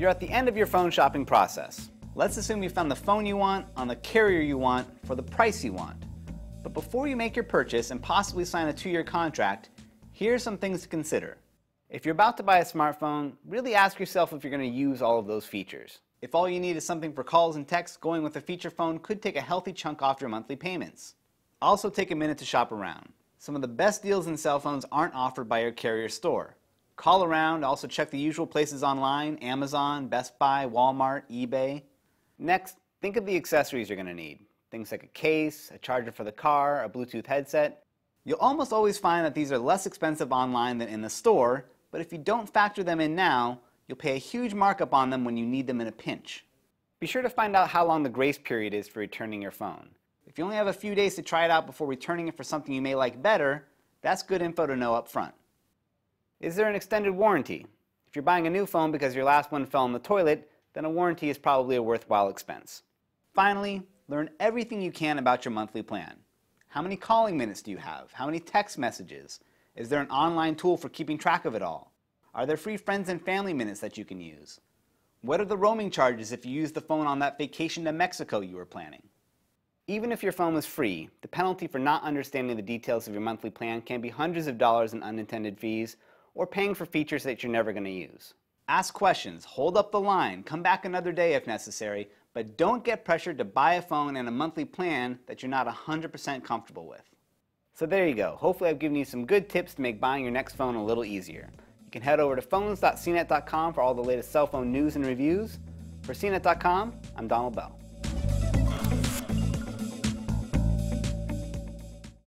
You're at the end of your phone shopping process. Let's assume you found the phone you want, on the carrier you want, for the price you want. But before you make your purchase and possibly sign a two-year contract, here are some things to consider. If you're about to buy a smartphone, really ask yourself if you're going to use all of those features. If all you need is something for calls and texts, going with a feature phone could take a healthy chunk off your monthly payments. Also take a minute to shop around. Some of the best deals in cell phones aren't offered by your carrier store. Call around, also check the usual places online, Amazon, Best Buy, Walmart, eBay. Next, think of the accessories you're going to need. Things like a case, a charger for the car, a Bluetooth headset. You'll almost always find that these are less expensive online than in the store, but if you don't factor them in now, you'll pay a huge markup on them when you need them in a pinch. Be sure to find out how long the grace period is for returning your phone. If you only have a few days to try it out before returning it for something you may like better, that's good info to know up front. Is there an extended warranty? If you're buying a new phone because your last one fell in the toilet, then a warranty is probably a worthwhile expense. Finally, learn everything you can about your monthly plan. How many calling minutes do you have? How many text messages? Is there an online tool for keeping track of it all? Are there free friends and family minutes that you can use? What are the roaming charges if you use the phone on that vacation to Mexico you were planning? Even if your phone was free, the penalty for not understanding the details of your monthly plan can be hundreds of dollars in unintended fees or paying for features that you're never going to use. Ask questions, hold up the line, come back another day if necessary, but don't get pressured to buy a phone and a monthly plan that you're not 100% comfortable with. So there you go. Hopefully I've given you some good tips to make buying your next phone a little easier. You can head over to phones.cnet.com for all the latest cell phone news and reviews. For CNET.com, I'm Donald Bell.